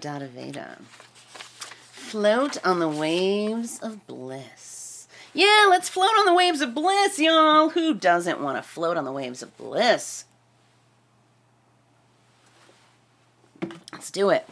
Dada Veda. Float on the waves of bliss. Yeah, let's float on the waves of bliss, y'all. Who doesn't want to float on the waves of bliss? Let's do it.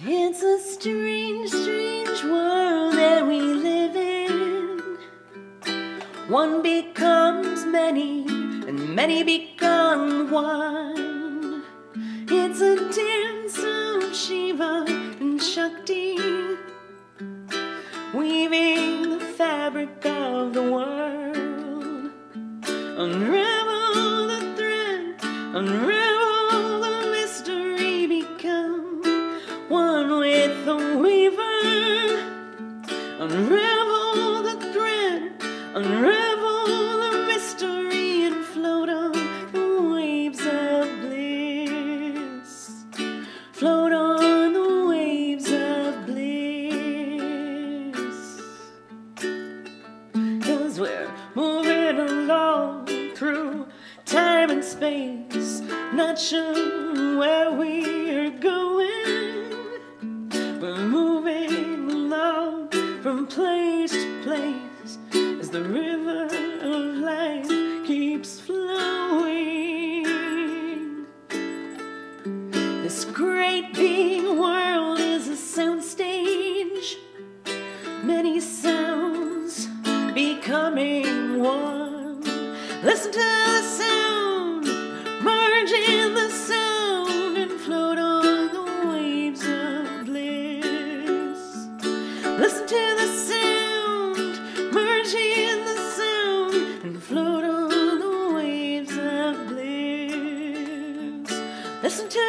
It's a strange, strange world that we live in. One becomes many, and many become one. It's a dance of Shiva and Shakti, weaving the fabric of the world. Unravel the thread, unravel unravel the mystery, and float on the waves of bliss. Float on the waves of bliss. Cause we're moving along through time and space, not sure where we're going. We're moving along from place to place as the river of life keeps flowing. This great big world is a soundstage, many sounds becoming one. Listen to the sound, merge in the sound, and float on the waves of bliss. Listen to Listen to